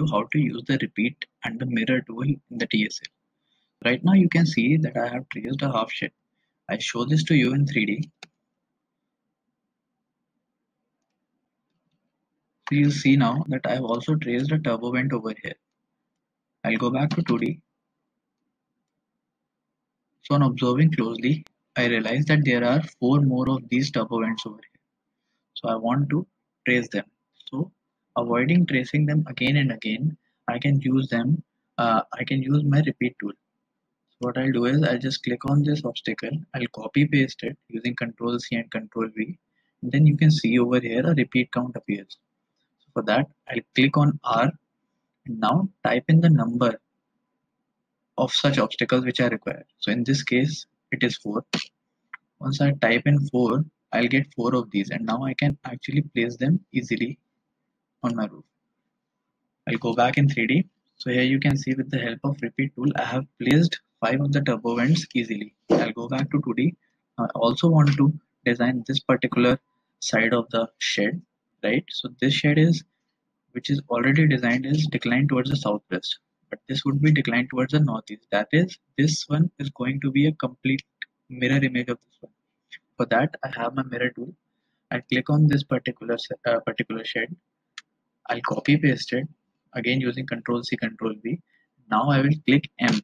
how to use the repeat and the mirror tool in the TSL. Right now you can see that I have traced a half shell. I show this to you in 3D. So you see now that I have also traced a turbo vent over here. I'll go back to 2D. So on observing closely, I realize that there are four more of these turbo vents over here. So I want to trace them. So avoiding tracing them again and again, I can use them. Uh, I can use my repeat tool. So what I'll do is I'll just click on this obstacle. I'll copy paste it using Control C and Control V. And then you can see over here a repeat count appears. So for that, I'll click on R and now type in the number of such obstacles which are required. So in this case, it is 4. Once I type in 4, I'll get 4 of these and now I can actually place them easily on my roof. I'll go back in 3D. So here you can see with the help of repeat tool, I have placed 5 of the turbo vents easily. I'll go back to 2D. I also want to design this particular side of the shed, right? So this shed is, which is already designed is declined towards the southwest, but this would be declined towards the northeast. That is, this one is going to be a complete mirror image of this one. For that, I have my mirror tool. I click on this particular uh, particular shed I'll copy paste it. Again using control C control V. Now I will click M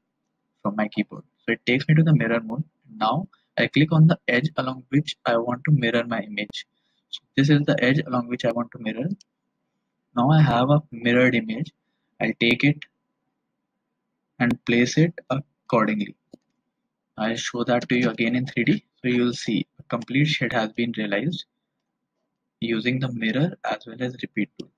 from my keyboard. So it takes me to the mirror mode. Now I click on the edge along which I want to mirror my image. So this is the edge along which I want to mirror. Now I have a mirrored image. I'll take it and place it accordingly. I'll show that to you again in 3D so you'll see a complete shed has been realized using the mirror as well as repeat tool